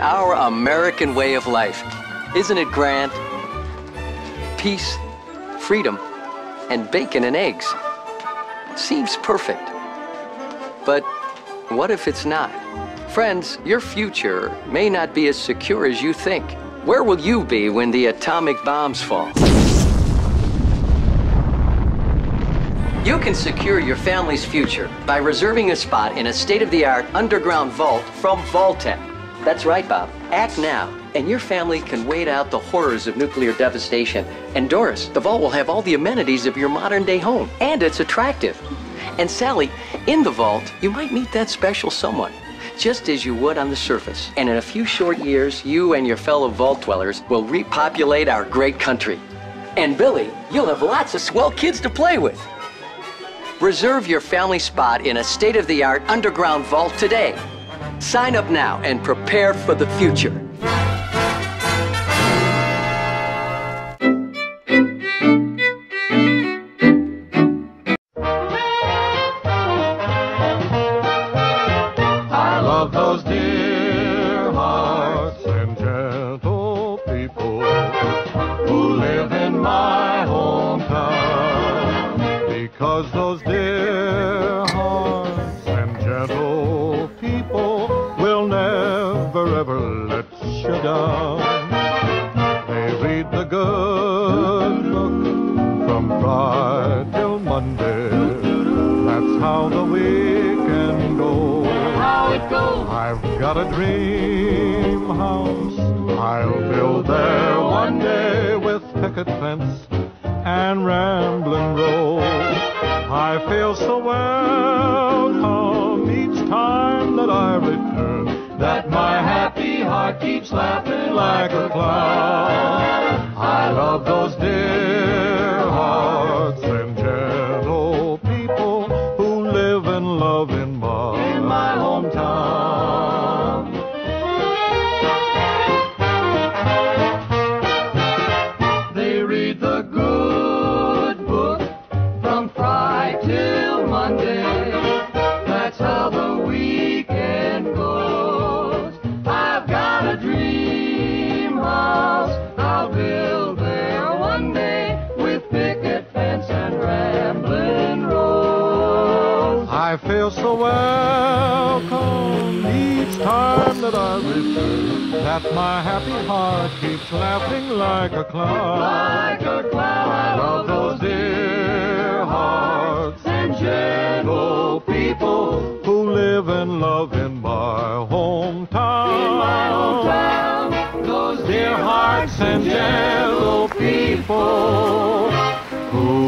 Our American way of life. Isn't it grand? Peace, freedom, and bacon and eggs. Seems perfect. But what if it's not? Friends, your future may not be as secure as you think. Where will you be when the atomic bombs fall? You can secure your family's future by reserving a spot in a state-of-the-art underground vault from Vault-Tec. That's right, Bob. Act now, and your family can wait out the horrors of nuclear devastation. And Doris, the vault will have all the amenities of your modern-day home, and it's attractive. And Sally, in the vault, you might meet that special someone, just as you would on the surface. And in a few short years, you and your fellow vault dwellers will repopulate our great country. And Billy, you'll have lots of swell kids to play with. Reserve your family spot in a state-of-the-art underground vault today. Sign up now and prepare for the future. I love those how the weekend goes. How it goes. I've got a dream house. I'll build there one day with picket fence and rambling road. I feel so welcome each time that I return that my happy heart keeps laughing like a clown. Feel so welcome each time that I return. That my happy heart keeps laughing like a clown. Like a clown. I love those dear hearts and gentle people who live and love in my hometown. In my hometown. Those dear hearts and gentle people who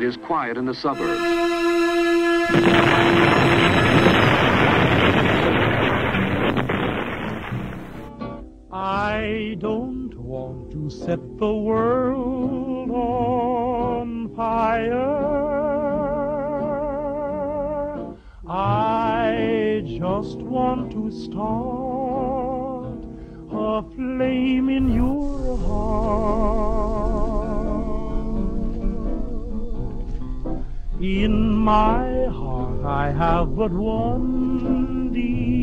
it is quiet in the suburbs. I don't want to set the world on fire. I just want to start a flame in your heart. In my heart, I have but one desire